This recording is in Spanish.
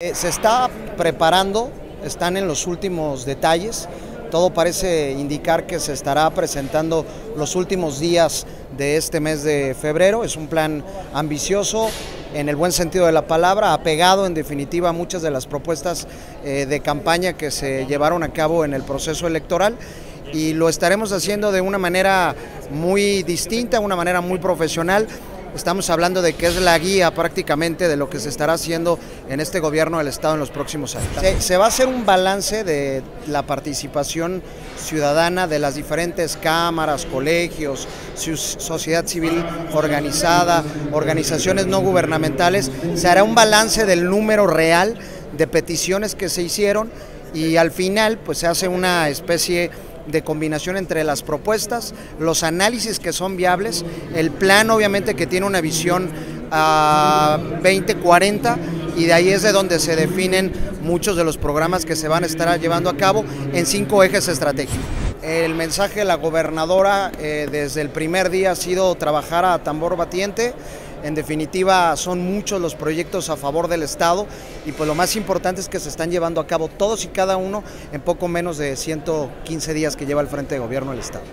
Eh, se está preparando, están en los últimos detalles. Todo parece indicar que se estará presentando los últimos días de este mes de febrero. Es un plan ambicioso en el buen sentido de la palabra, apegado en definitiva a muchas de las propuestas eh, de campaña que se llevaron a cabo en el proceso electoral y lo estaremos haciendo de una manera muy distinta, una manera muy profesional Estamos hablando de que es la guía prácticamente de lo que se estará haciendo en este gobierno del Estado en los próximos años. Se, va a hacer un balance de la participación ciudadana de las diferentes cámaras, colegios, sociedad civil organizada, organizaciones no gubernamentales. Se hará un balance del número real de peticiones que se hicieron y al final pues se hace una especie de combinación entre las propuestas, los análisis que son viables, el plan obviamente que tiene una visión a 2040 y de ahí es de donde se definen muchos de los programas que se van a estar llevando a cabo en cinco ejes estratégicos. El mensaje de la gobernadora eh, desde el primer día ha sido trabajar a tambor batiente. En definitiva, son muchos los proyectos a favor del Estado y pues lo más importante es que se están llevando a cabo todos y cada uno en poco menos de 115 días que lleva el frente de gobierno del Estado.